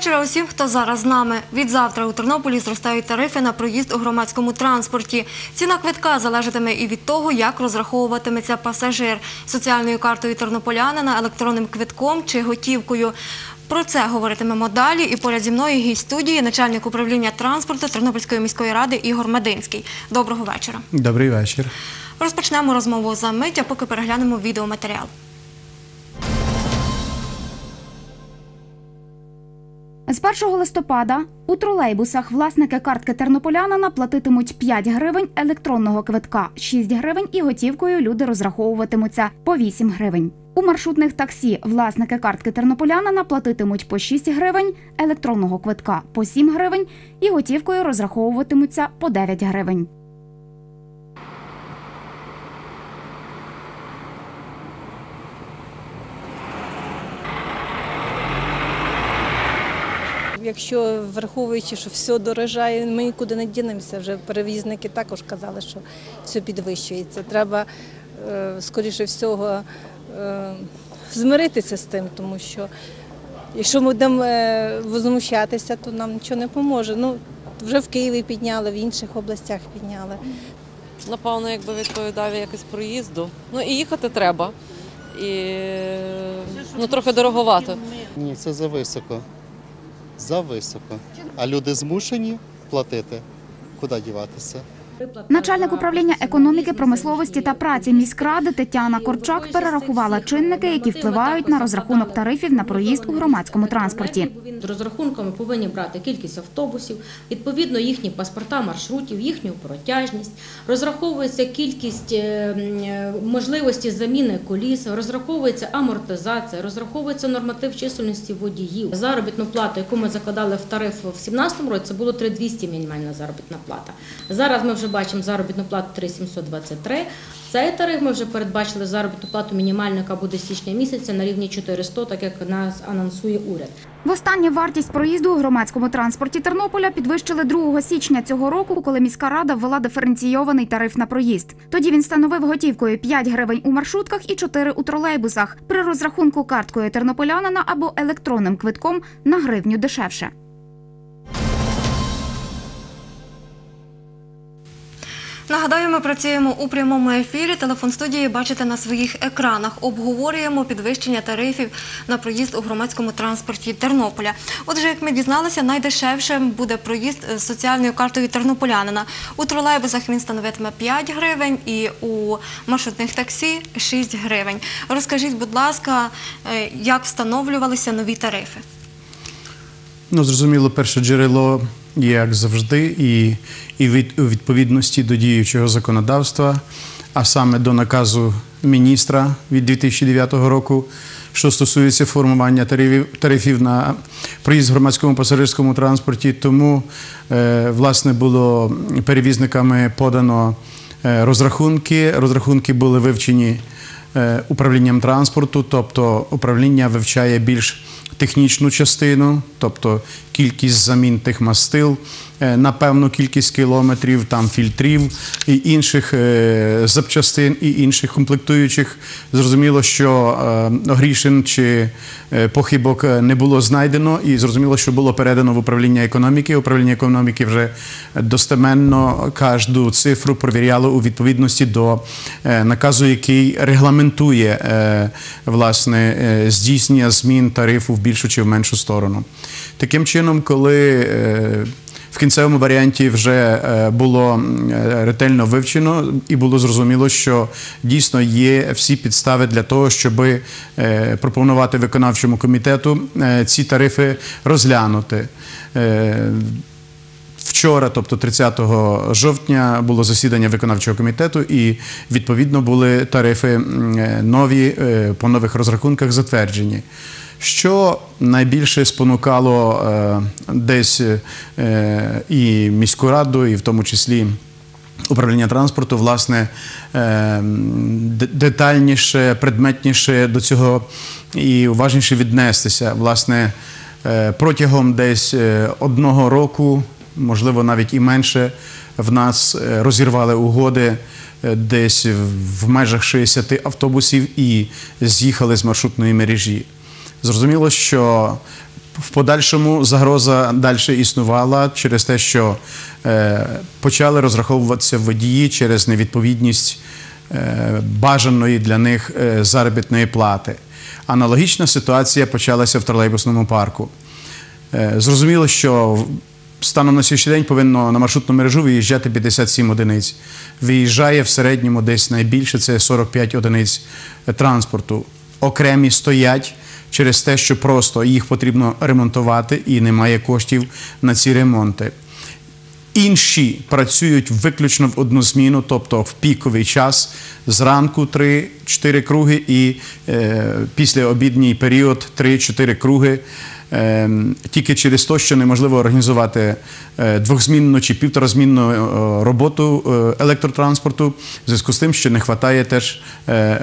Вечора усім, хто зараз з нами. Від завтра у Тернополі зростають тарифи на проїзд у громадському транспорті. Ціна квитка залежатиме і від того, як розраховуватиметься пасажир соціальною картою тернополянина, електронним квитком чи готівкою. Про це говоритимемо далі. І поряд зі мною гість студії, начальник управління транспорту Тернопільської міської ради Ігор Мединський. Доброго вечора. Добрий вечір. Розпочнемо розмову за мить, а поки переглянемо відеоматеріал. З 1 листопада у тролейбусах власники картки тернополянина платитимуть 5 гривень електронного квитка, 6 гривень і готівкою люди розраховуватимуться по 8 гривень. У маршрутних таксі власники картки тернополянина платитимуть по 6 гривень, електронного квитка по 7 гривень і готівкою розраховуватимуться по 9 гривень. Якщо враховуючи, що все дорожає, ми нікуди не дінемося. Вже перевізники також казали, що все підвищується. Треба, е, скоріше всього, е, змиритися з тим, тому що якщо ми будемо е, возмущатися, то нам нічого не поможе. Ну, вже в Києві підняли, в інших областях підняли. напевно, якби відповідав якось проїзду. Ну і їхати треба. І ну, трохи дороговато. Ні, це зависоко. Зависоко. А люди змушені платити. Куди діватися? Начальник управління економіки, промисловості та праці міськради Тетяна Корчак перерахувала чинники, які впливають на розрахунок тарифів на проїзд у громадському транспорті. З розрахунками повинні брати кількість автобусів, відповідно їхні паспорта маршрутів, їхню протяжність, розраховується кількість е, е, можливості заміни коліс, розраховується амортизація, розраховується норматив чисельності водіїв. Заробітну плату, яку ми закладали в тариф в 2017 році, це було 3200 мінімальна заробітна плата. Зараз ми вже бачимо заробітну плату 3723. Цей тариф ми вже передбачили заробітну плату мінімальну, яка буде з січня місяця на рівні 400, так як нас анонсує уряд. Востаннє вартість проїзду у громадському транспорті Тернополя підвищили 2 січня цього року, коли міська рада ввела диференційований тариф на проїзд. Тоді він становив готівкою 5 гривень у маршрутках і 4 у тролейбусах. При розрахунку карткою тернополянина або електронним квитком на гривню дешевше. Нагадаю, ми працюємо у прямому ефірі. Телефон студії бачите на своїх екранах. Обговорюємо підвищення тарифів на проїзд у громадському транспорті Тернополя. Отже, як ми дізналися, найдешевше буде проїзд з соціальною картою тернополянина. У тролейбусах він становитиме 5 гривень і у маршрутних таксі 6 гривень. Розкажіть, будь ласка, е, як встановлювалися нові тарифи? Ну, зрозуміло, перше джерело як завжди, і, і від, у відповідності до діючого законодавства, а саме до наказу міністра від 2009 року, що стосується формування тарифів, тарифів на проїзд в громадському пасажирському транспорті. Тому, е, власне, було перевізниками подано е, розрахунки. Розрахунки були вивчені е, управлінням транспорту, тобто управління вивчає більш технічну частину, тобто кількість замін тих мастил е, на певну кількість кілометрів, там фільтрів і інших е, запчастин і інших комплектуючих. Зрозуміло, що е, грішин чи похибок не було знайдено, і зрозуміло, що було передано в управління економіки. Управління економіки вже достеменно кожну цифру провіряло у відповідності до наказу, який регламентує власне здійснення змін тарифу в більшу чи в меншу сторону. Таким чином, коли е, в кінцевому варіанті вже е, було е, ретельно вивчено і було зрозуміло, що дійсно є всі підстави для того, щоб пропонувати виконавчому комітету ці тарифи розглянути. Вчора, тобто 30 жовтня, було засідання виконавчого комітету, і відповідно були тарифи нові по нових розрахунках затверджені. Що найбільше спонукало е, десь е, і міську раду, і в тому числі управління транспорту, власне, е, детальніше, предметніше до цього і уважніше віднестися. Власне, протягом десь одного року, можливо, навіть і менше, в нас розірвали угоди десь в межах 60 автобусів і з'їхали з маршрутної мережі. Зрозуміло, що В подальшому загроза далі існувала через те, що е, почали розраховуватися водії через невідповідність е, бажаної для них е, заробітної плати. Аналогічна ситуація почалася в тролейбусному парку. Зрозуміло, що станом на сьогоднішній день повинно на маршрутну мережу виїжджати 57 одиниць. Виїжджає в середньому десь найбільше це 45 одиниць транспорту. Окремі стоять через те, що просто їх потрібно ремонтувати і немає коштів на ці ремонти. Інші працюють виключно в одну зміну, тобто в піковий час зранку 3-4 круги і е, після обідній період 3-4 круги. Е, тільки через те, що неможливо організувати е, двохзмінну чи півторазмінну е, роботу е, електротранспорту, в зв'язку з тим, що не вистачає теж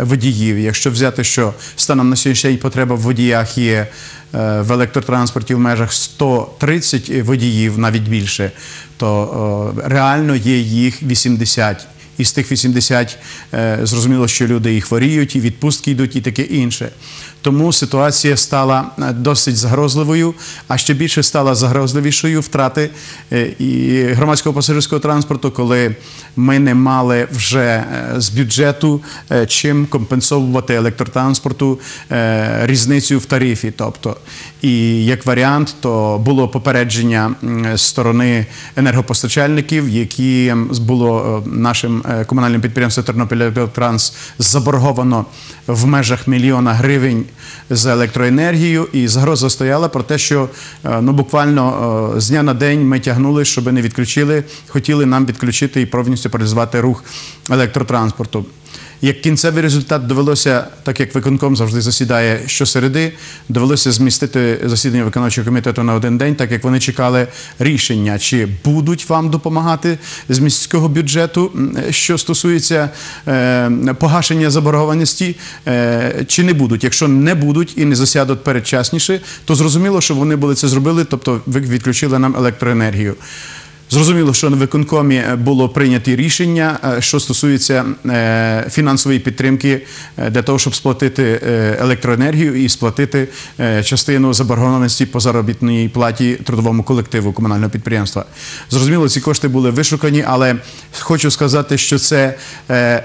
водіїв. Якщо взяти, що станом на сьогоднішній день потреба в водіях є в електротранспорті в межах 130 водіїв, навіть більше, то реально є їх 80. Із тих 80 е, зрозуміло, що люди і хворіють, і відпустки йдуть, і таке інше. Тому ситуація стала е, досить загрозливою, а ще більше стала загрозливішою втрати е, і громадського пасажирського транспорту, коли ми не мали вже е, з бюджету чим компенсовувати електротранспорту різницю в тарифі. Тобто, і як варіант, то було попередження сторони енергопостачальників, які було нашим комунальним підприємством Тернопіль Електротранс заборговано в межах мільйона гривень за електроенергію, і загроза стояла про те, що е, ну буквально е, з дня на день ми тягнули, щоб не відключили, хотіли нам відключити і повністю паралізувати рух електротранспорту. Як кінцевий результат довелося, так як виконком завжди засідає щосереди, довелося змістити засідання виконавчого комітету на один день, так як вони чекали рішення, чи будуть вам допомагати з міського бюджету, що стосується е, погашення заборгованості, е, чи не будуть. Якщо не будуть і не засядуть передчасніше, то зрозуміло, що вони були це зробили, тобто ви- відключили нам електроенергію. Зрозуміло, що на виконкомі е, було прийняті рішення, е, що стосується е, фінансової підтримки для того, щоб сплатити електроенергію і сплатити частину заборгованості по заробітній платі трудовому колективу комунального підприємства. Зрозуміло, ці кошти були вишукані, але хочу сказати, що це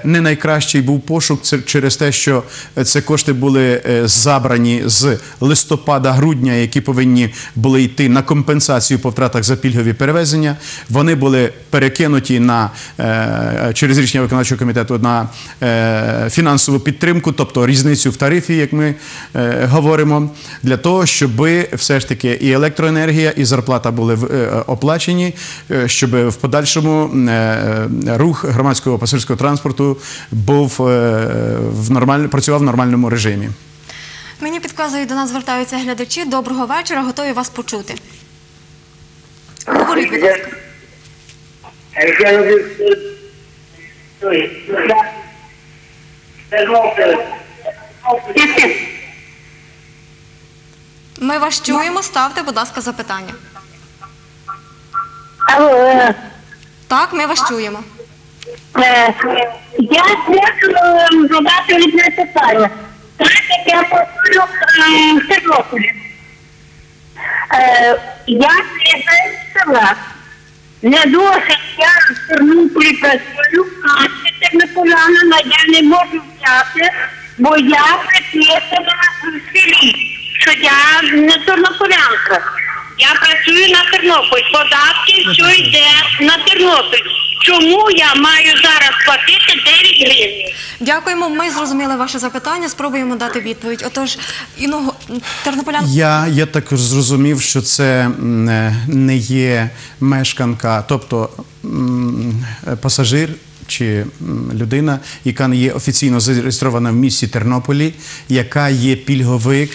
не найкращий був пошук через те, що це кошти були забрані з листопада-грудня, які повинні були йти на компенсацію по втратах за пільгові перевезення. Вони були перекинуті на е, через рішення виконавчого комітету на е, фінансову підтримку, тобто різницю в тарифі, як ми е, говоримо, для того, щоб все ж таки і електроенергія, і зарплата були в- оплачені, щоб в подальшому рух громадського пасажирського транспорту був в нормаль... працював в нормальному режимі. Мені підказують, до нас звертаються глядачі. Доброго вечора, готові вас почути. Говоріть, будь ласка. Я люблю Ой, да. Тернопіль. Ми вас чуємо, ставте, будь ласка, запитання. Алло, е, Так, ми вас чуємо. е, я хочу е, задати одне питання. Так як я працюю е, в Тернополі. Е, Я приїжджаю з села. Не досить я в Тернополі працюю, а ще тернополянина я не можу взяти, бо я приписана в селі, що я не тернополянка. Я працюю на Тернопіль, податки все йде на Тернопіль. Чому я маю зараз платити 9 гривень? Дякуємо. Ми зрозуміли ваше запитання. Спробуємо дати відповідь. Отож, іного тернополян. Я, я також зрозумів, що це е, не є мешканка, тобто пасажир чи людина, яка не є офіційно зареєстрована в місті Тернополі, яка є пільговик,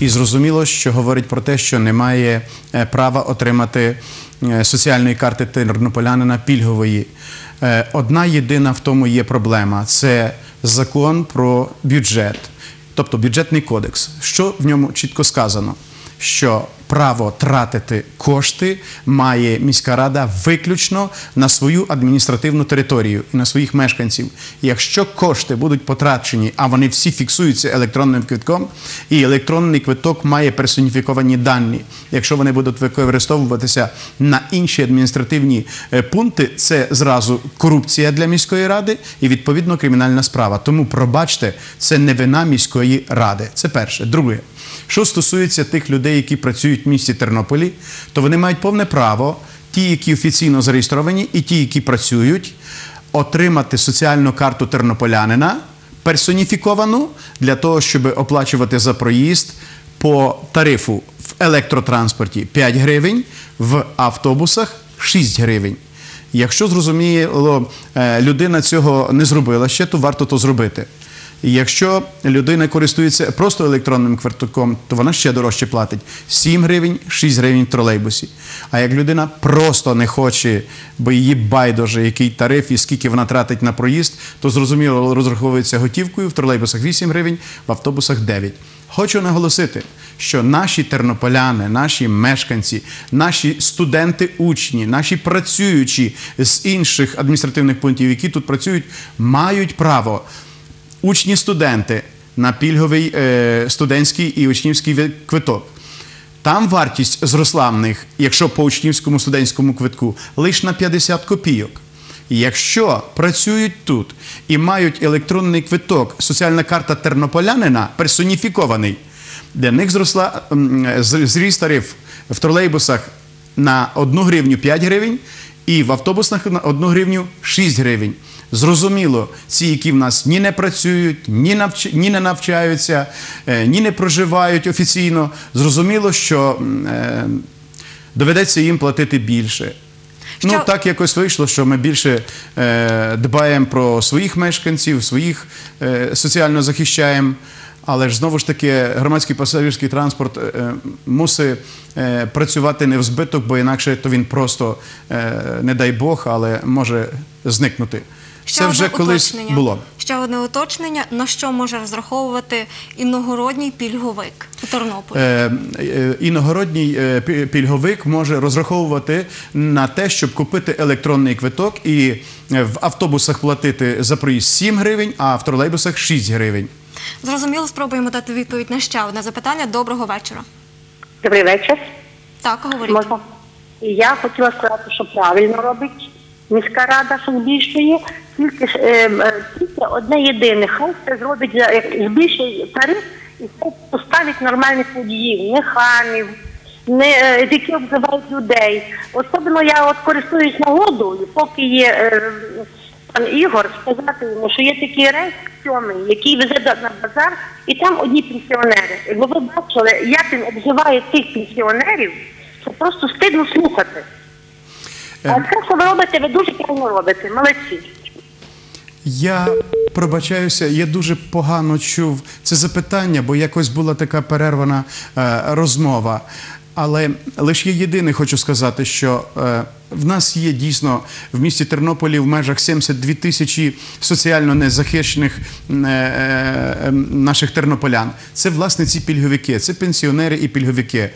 і зрозуміло, що говорить про те, що немає е, права отримати е, соціальної карти тернополянина пільгової. Е, Одна єдина в тому є проблема це закон про бюджет тобто бюджетний кодекс. Що в ньому чітко сказано? Що право тратити кошти має міська рада виключно на свою адміністративну територію і на своїх мешканців. Якщо кошти будуть потрачені, а вони всі фіксуються електронним квитком, і електронний квиток має персоніфіковані дані. Якщо вони будуть використовуватися на інші адміністративні е, пункти, це зразу корупція для міської ради і відповідно кримінальна справа. Тому пробачте, це не вина міської ради. Це перше. Друге. Що стосується тих людей, які працюють в місті Тернополі, то вони мають повне право, ті, які офіційно зареєстровані, і ті, які працюють, отримати соціальну карту тернополянина персоніфіковану для того, щоб оплачувати за проїзд по тарифу в електротранспорті 5 гривень, в автобусах 6 гривень. Якщо зрозуміло, е, людина цього не зробила ще, то варто то зробити. Якщо людина користується просто електронним квитком, то вона ще дорожче платить 7 гривень, 6 гривень в тролейбусі. А як людина просто не хоче, бо її байдуже, який тариф і скільки вона тратить на проїзд, то зрозуміло розраховується готівкою в тролейбусах 8 гривень, в автобусах 9. Хочу наголосити, що наші тернополяни, наші мешканці, наші студенти, учні, наші працюючі з інших адміністративних пунктів, які тут працюють, мають право учні студенти на пільговий е, студентський і учнівський квиток. Там вартість зросла в них, якщо по учнівському студентському квитку, лише на 50 копійок. Якщо працюють тут і мають електронний квиток, соціальна карта тернополянина персоніфікований, для них зросла зріс тариф в тролейбусах на 1 гривню 5 гривень і в автобусах на 1 гривню 6 гривень. Зрозуміло, ці, які в нас ні не працюють, ні, навч... ні не навчаються, е, ні не проживають офіційно. Зрозуміло, що е, доведеться їм платити більше. Ну, так якось вийшло, що ми більше е, дбаємо про своїх мешканців, своїх е, соціально захищаємо. Але ж знову ж таки громадський пасажирський транспорт е, е, мусить е, працювати не в збиток, бо інакше то він просто, е, не дай Бог, але може зникнути. Ще Це вже одне колись уточнення. було. Ще одне уточнення. На що може розраховувати іногородній пільговик у Тернополі? Е, е, Іногородній е, пі- пільговик може розраховувати на те, щоб купити електронний квиток і е, в автобусах платити за проїзд 7 гривень, а в тролейбусах 6 гривень. Зрозуміло, спробуємо дати відповідь на ще одне запитання. Доброго вечора. Добрий вечір. Так, говоріть. Можна? І я хотіла сказати, що правильно робить міська рада, що збільшує. Тільки е, е, тільки одне єдине, хай це зробить збільшує тариф і хай поставить нормальних водіїв, не хамів, не е, які обзивають людей. Особливо я от користуюсь нагодою, поки є пан Ігор, сказати йому, що є такий рейс сьомий, який везе на базар, і там одні пенсіонери. Якби ви бачили, як він обзиває цих пенсіонерів, це просто стидно слухати. А те, що ви робите, ви дуже правильно робите. Молодці. Я пробачаюся, я дуже погано чув це запитання, бо якось була така перервана е, розмова. Але лише я єдине хочу сказати, що е, в нас є дійсно в місті Тернополі в межах 72 тисячі соціально незахищених е, е, наших тернополян. Це власне ці пільговики, це пенсіонери і пільговики.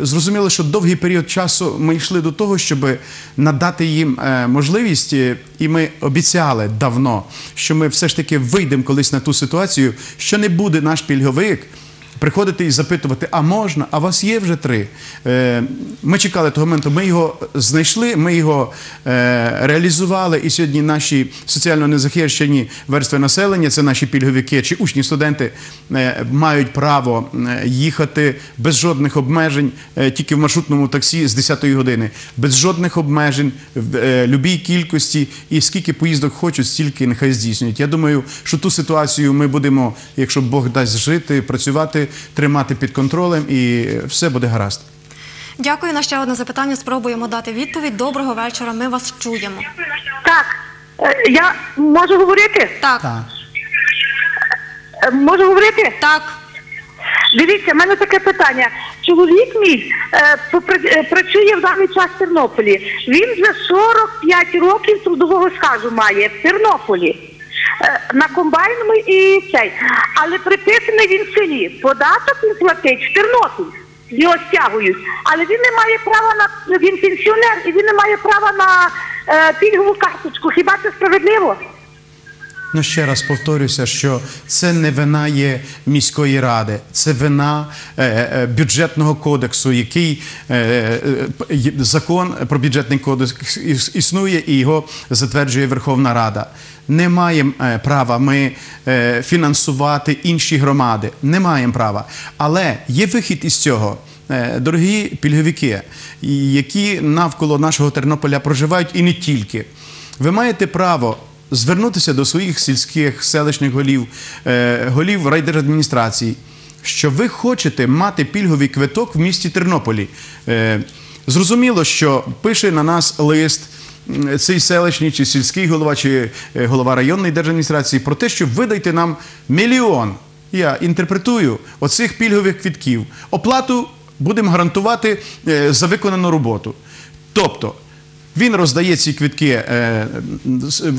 Зрозуміло, що довгий період часу ми йшли до того, щоб надати їм можливість, і ми обіцяли давно, що ми все ж таки вийдемо колись на ту ситуацію, що не буде наш пільговик. Приходити і запитувати, а можна, а вас є вже три. Е, Ми чекали того моменту, ми його знайшли, ми його е, реалізували, і сьогодні наші соціально незахищені верстви населення, це наші пільговики чи учні студенти, е, мають право їхати без жодних обмежень, тільки в маршрутному таксі з 10 години, без жодних обмежень, в любій кількості, і скільки поїздок хочуть, стільки нехай здійснюють. Я думаю, що ту ситуацію ми будемо, якщо Бог дасть жити, працювати, тримати під контролем, і все буде гаразд. Дякую. На ще одне запитання. Спробуємо дати відповідь. Доброго вечора. Ми вас чуємо. Так, е, я можу говорити? Так, Так. Е, Можу говорити? так. Дивіться, в мене таке питання. Чоловік мій е, е, працює в даний час в Тернополі. Він вже 45 років трудового стажу має в Тернополі. Е, на ми і цей. Але приписаний він в селі. Податок він платить в Тернопіль. його стягують. Але він не має права на він пенсіонер і він не має права на е, пільгову карточку. Хіба це справедливо? Ну, ще раз повторюся, що це не вина є міської ради, це вина е, е, бюджетного кодексу, який е, закон про бюджетний кодекс існує і його затверджує Верховна Рада. Не маємо права ми фінансувати інші громади. Не маємо права. Але є вихід із цього. Дорогі пільговики, які навколо нашого Тернополя проживають і не тільки. Ви маєте право звернутися до своїх сільських селищних голів, е, голів райдержадміністрації, що ви хочете мати пільговий квиток в місті Тернополі. Е, Зрозуміло, що пише на нас лист цей селищний чи сільський голова, чи е, голова районної держадміністрації про те, що видайте нам мільйон. Я інтерпретую оцих пільгових квитків. Оплату будемо гарантувати за виконану роботу. Тобто він роздає ці квитки е,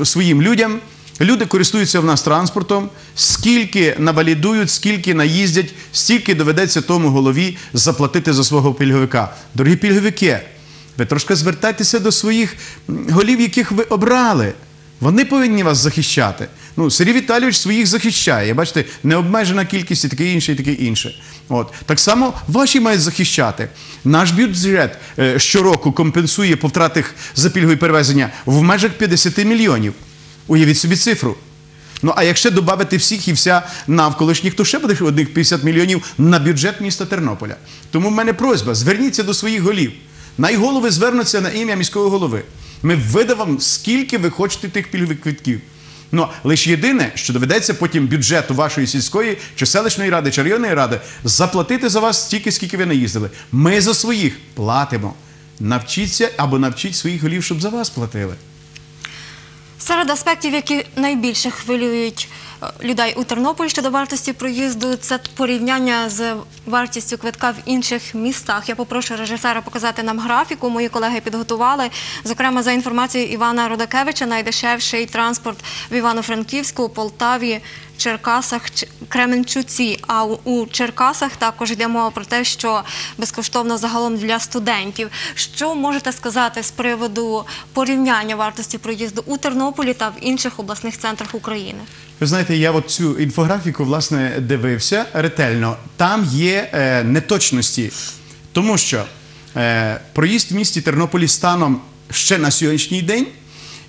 своїм людям. Люди користуються в нас транспортом. Скільки навалідують, скільки наїздять, стільки доведеться тому голові заплатити за свого пільговика. Дорогі пільговики, ви трошки звертайтеся до своїх голів, яких ви обрали. Вони повинні вас захищати. Ну, Сергій Віталійович своїх захищає. Бачите, необмежена кількість і таке інше, і таке інше. От. Так само ваші мають захищати. Наш бюджет е, щороку компенсує по втратах за пільгові перевезення в межах 50 мільйонів. Уявіть собі цифру. Ну, а якщо додати всіх і вся навколишніх, то ще буде одних 50 мільйонів на бюджет міста Тернополя. Тому в мене просьба: зверніться до своїх голів. Найголови звернуться на ім'я міського голови. Ми видавимо, скільки ви хочете тих пільгових квитків. Ну, лише єдине, що доведеться потім бюджету вашої сільської чи селищної ради, чи районної ради заплатити за вас стільки, скільки ви наїздили. Ми за своїх платимо. Навчіться або навчіть своїх голів, щоб за вас платили. Серед аспектів, які найбільше хвилюють людей у Тернополі щодо вартості проїзду, це порівняння з вартістю квитка в інших містах. Я попрошу режисера показати нам графіку. Мої колеги підготували. Зокрема, за інформацією Івана Родакевича, найдешевший транспорт в Івано-Франківську, Полтаві, Черкасах, Кременчуці. А у- Черкасах також йде мова про те, що безкоштовно загалом для студентів. Що можете сказати з приводу порівняння вартості проїзду у Тернополі та в інших обласних центрах України? Ви знаєте, я от цю інфографіку власне дивився ретельно. Там є е, неточності, тому що е, проїзд в місті Тернополі станом ще на сьогоднішній день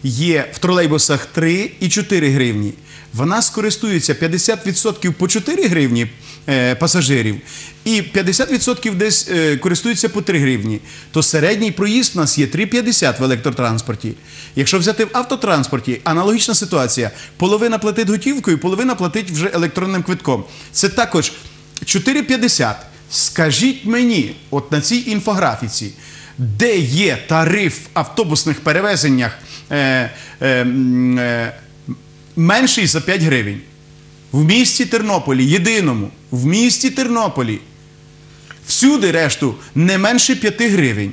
є в тролейбусах 3 і 4 гривні. В нас користується 50% по 4 гривні е, пасажирів, і 50% десь е, користуються по 3 гривні. То середній проїзд у нас є 3,50 в електротранспорті. Якщо взяти в автотранспорті, аналогічна ситуація: половина платить готівкою, половина платить вже електронним квитком. Це також 4,50. Скажіть мені, от на цій інфографіці, де є тариф в автобусних перевезеннях е, е, менший за 5 гривень? В місті Тернополі, єдиному, в місті Тернополі. Всюди решту не менше 5 гривень.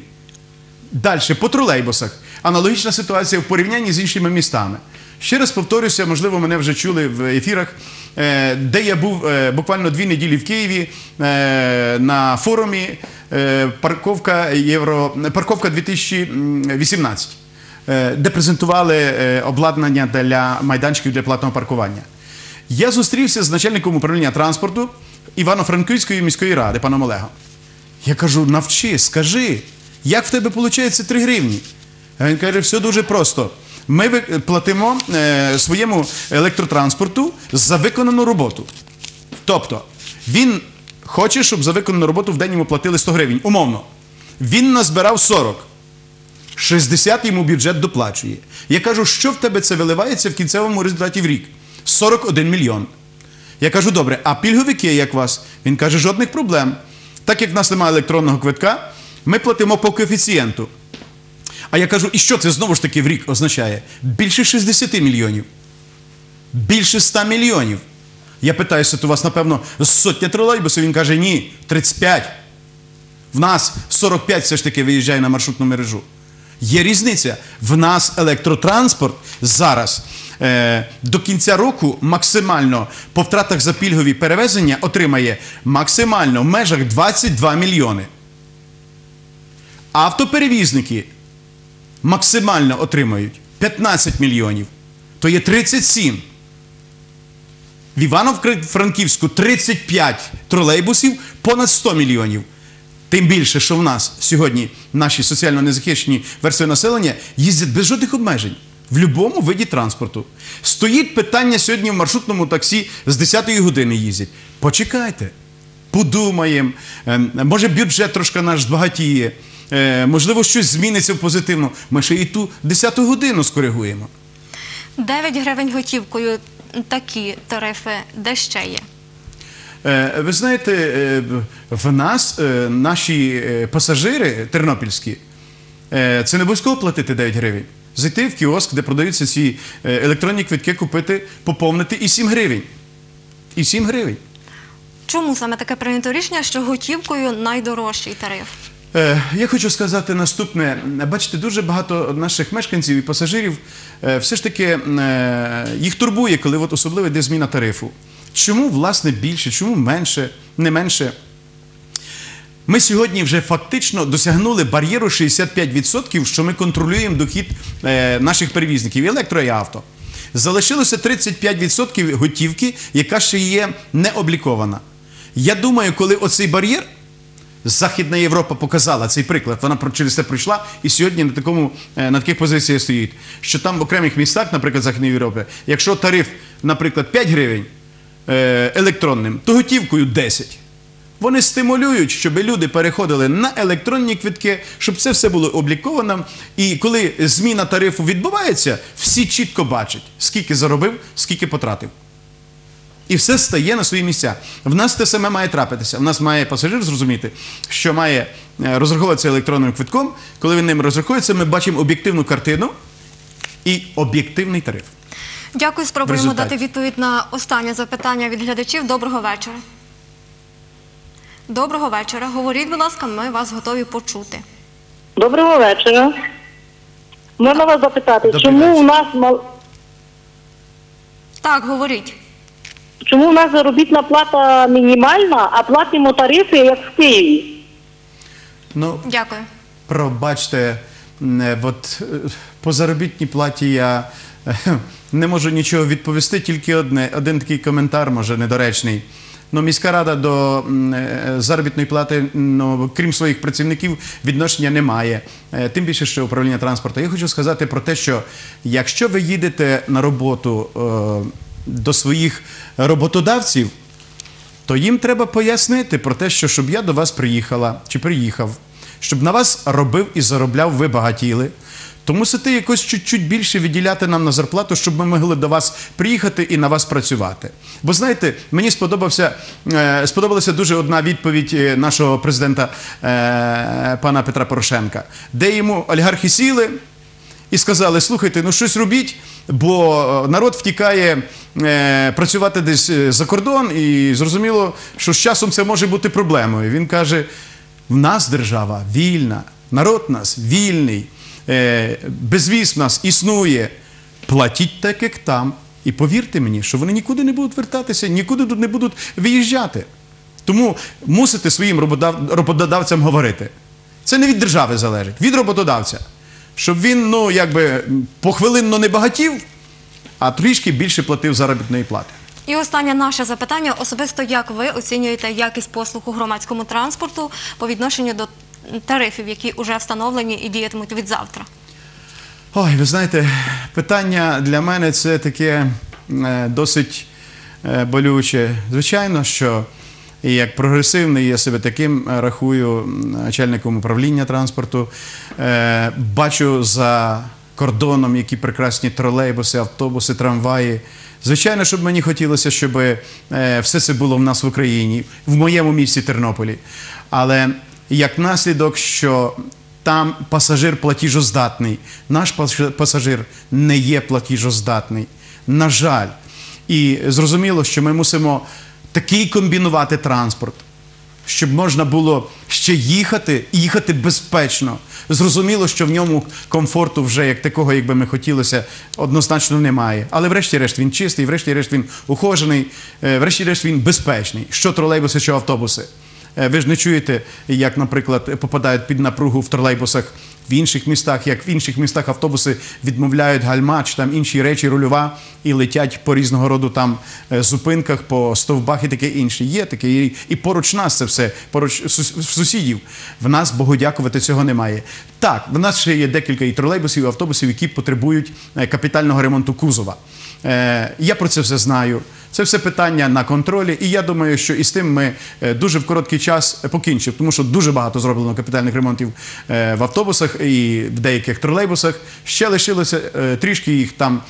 Далі, по тролейбусах. Аналогічна ситуація в порівнянні з іншими містами. Ще раз повторюся, можливо, мене вже чули в ефірах, е, де я був е, буквально дві неділі в Києві е, на форумі парковка Євро парковка 2018, е, де презентували е, обладнання для майданчиків для платного паркування. Я зустрівся з начальником управління транспорту Івано-Франківської міської ради, паном Олегом. Я кажу, навчи, скажи, як в тебе виходить 3 гривні? Він каже, все дуже просто. Ми платимо е, своєму електротранспорту за виконану роботу. Тобто, він хоче, щоб за виконану роботу в день йому платили 100 гривень. Умовно. Він назбирав 40. 60 йому бюджет доплачує. Я кажу, що в тебе це виливається в кінцевому результаті в рік? 41 мільйон. Я кажу, добре, а пільговики як вас? Він каже, жодних проблем. Так як в нас немає електронного квитка, ми платимо по коефіцієнту. А я кажу, і що це знову ж таки в рік означає? Більше 60 мільйонів. Більше 100 мільйонів. Я питаюся, то у вас, напевно, сотня тролейбусів. Він каже, ні, 35. В нас 45 все ж таки виїжджає на маршрутну мережу. Є різниця. В нас електротранспорт зараз е, до кінця року максимально по втратах за пільгові перевезення отримає максимально в межах 22 мільйони. Автоперевізники максимально отримають 15 мільйонів. То є 37. В Івано-Франківську 35 тролейбусів, понад 100 мільйонів. Тим більше, що в нас сьогодні наші соціально незахищені верстви населення їздять без жодних обмежень в будь-якому виді транспорту. Стоїть питання сьогодні в маршрутному таксі з 10-ї години їздять. Почекайте, подумаємо. Е, Може, бюджет трошки наш збагатіє, Е, можливо, щось зміниться в позитивну. Ми ще і ту 10-ту годину скоригуємо. 9 гривень готівкою такі тарифи, де ще є? Е, Ви знаєте, е, в нас е, наші пасажири тернопільські, це не обов'язково платити 9 гривень. Зайти в кіоск, де продаються ці електронні квитки, купити, поповнити і 7 гривень. І 7 гривень. Чому саме таке прийнято рішення, що готівкою найдорожчий тариф? Я хочу сказати наступне. Бачите, дуже багато наших мешканців і пасажирів все ж таки їх турбує, коли от особливо йде зміна тарифу. Чому, власне, більше, чому менше, не менше? Ми сьогодні вже фактично досягнули бар'єру 65%, що ми контролюємо дохід е, наших перевізників електро і авто. Залишилося 35% готівки, яка ще є не облікована. Я думаю, коли оцей бар'єр Західна Європа показала цей приклад. Вона через це пройшла і сьогодні на такому е, на таких позиціях стоїть. Що там в окремих містах, наприклад, Західної Європи, якщо тариф, наприклад, 5 гривень електронним, то готівкою 10. Вони стимулюють, щоб люди переходили на електронні квитки, щоб це все було обліковано. І коли зміна тарифу відбувається, всі чітко бачать, скільки заробив, скільки потратив. І все стає на свої місця. В нас те саме має трапитися. В нас має пасажир зрозуміти, що має е, розраховуватися електронним квитком. Коли він ним розраховується, ми бачимо об'єктивну картину і об'єктивний тариф. Дякую, спробуємо дати відповідь на останнє запитання від глядачів. Доброго вечора. Доброго вечора. Говоріть, будь ласка, ми вас готові почути. Доброго вечора. Можна вас запитати, Добрий чому вечір. у нас мал- Так, говоріть. чому у нас заробітна плата мінімальна, а платимо тарифи як в Києві? Ну, Дякую. Пробачте, е, от е, по заробітній платі я е, не можу нічого відповісти, тільки одне, один такий коментар, може, недоречний. Ну, міська рада до е, заробітної плати, ну, крім своїх працівників, відношення не має. Е, Тим більше, що управління транспорту. Я хочу сказати про те, що якщо ви їдете на роботу е, до своїх роботодавців, то їм треба пояснити про те, що щоб я до вас приїхала чи приїхав, щоб на вас робив і заробляв, ви багатіли, то мусите якось чуть-чуть більше відділяти нам на зарплату, щоб ми могли до вас приїхати і на вас працювати. Бо знаєте, мені сподобався, е, сподобалася дуже одна відповідь е, нашого президента е, пана Петра Порошенка, де йому олігархи сіли і сказали: слухайте, ну щось робіть, бо народ втікає працювати десь за кордон, і зрозуміло, що з часом це може бути проблемою. Він каже: в нас держава вільна, народ нас вільний, безвіз в нас існує. Платіть так, як там. І повірте мені, що вони нікуди не будуть вертатися, нікуди не будуть виїжджати. Тому мусите своїм роботодавцям говорити. Це не від держави залежить, від роботодавця. Щоб він, ну, якби похвилинно не багатів, а трішки більше платив заробітної плати. І останнє наше запитання. Особисто як ви оцінюєте якість послуг у громадському транспорту по відношенню до тарифів, які вже встановлені і діятимуть від завтра? Ой, ви знаєте, питання для мене це таке е, досить е, болюче. Звичайно, що і як прогресивний, я себе таким е, рахую начальником управління транспорту. Бачу за кордоном, які прекрасні тролейбуси, автобуси, трамваї. Звичайно, щоб мені хотілося, щоб все це було в нас в Україні, в моєму місті Тернополі. Але як наслідок, що там пасажир платіжоздатний. Наш пасажир не є платіжоздатний. На жаль. І зрозуміло, що ми мусимо такий комбінувати транспорт, щоб можна було ще їхати і їхати безпечно. Зрозуміло, що в ньому комфорту вже як такого, як би ми хотілося, однозначно немає. Але врешті-решт він чистий, врешті-решт він ухожений, е, врешті-решт він безпечний. Що тролейбуси, що автобуси. Е, Ви ж не чуєте, як, наприклад, попадають під напругу в тролейбусах в інших містах, як в інших містах автобуси відмовляють гальма чи там інші речі, рульова і летять по різного роду там е, зупинках, по стовбах і таке інше. Є таке, і, поруч нас це все, поруч сус- сусідів. В нас, Богу дякувати, цього немає. Так, в нас ще є декілька і тролейбусів, і автобусів, які потребують е, капітального ремонту кузова. Я про це все знаю. Це все питання на контролі, і я думаю, що із тим ми е, дуже в короткий час покінчимо, тому що дуже багато зроблено капітальних ремонтів е, в автобусах і в деяких тролейбусах. Ще лишилося е, трішки їх там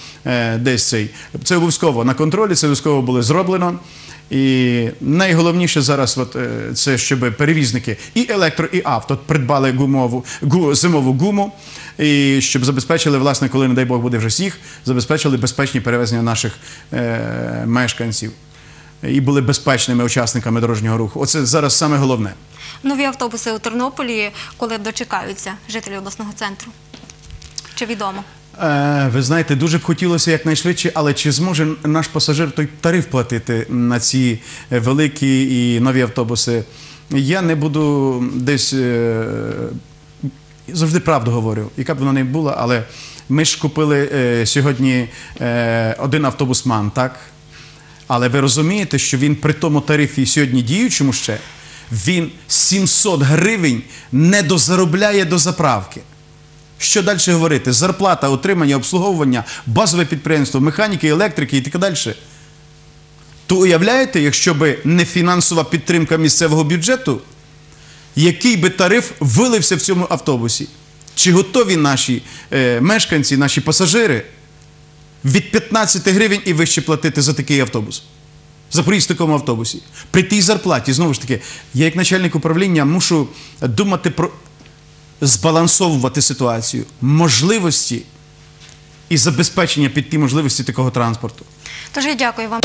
десь цей. Це обов'язково на контролі, це обов'язково було зроблено. І найголовніше зараз, от, е, це щоб перевізники і електро, і авто придбали гумову гу, зимову гуму, і щоб забезпечили, власне, коли, не дай Бог, буде вже сніг, забезпечили безпечні перевезення наших е, мешканців і були безпечними учасниками дорожнього руху. Оце зараз саме головне. Нові автобуси у Тернополі, коли дочекаються жителі обласного центру? Чи відомо? Е, ви знаєте, дуже б хотілося якнайшвидше, але чи зможе наш пасажир той тариф платити на ці е, великі і нові автобуси? Я не буду десь е, завжди правду говорю, яка б вона не була, але ми ж купили е, сьогодні е, один автобус МАН, так? Але ви розумієте, що він при тому тарифі сьогодні діючому ще, він 700 гривень не дозаробляє до заправки. Що далі говорити? Зарплата, утримання, обслуговування, базове підприємство, механіки, електрики і таке далі. То уявляєте, якщо би не фінансова підтримка місцевого бюджету, який би тариф вилився в цьому автобусі? Чи готові наші е, мешканці, наші пасажири від 15 гривень і вище платити за такий автобус? За проїзд в такому автобусі. При тій зарплаті, знову ж таки, я як начальник управління мушу думати про збалансовувати ситуацію, можливості і забезпечення під ті можливості такого транспорту. Тож я дякую вам.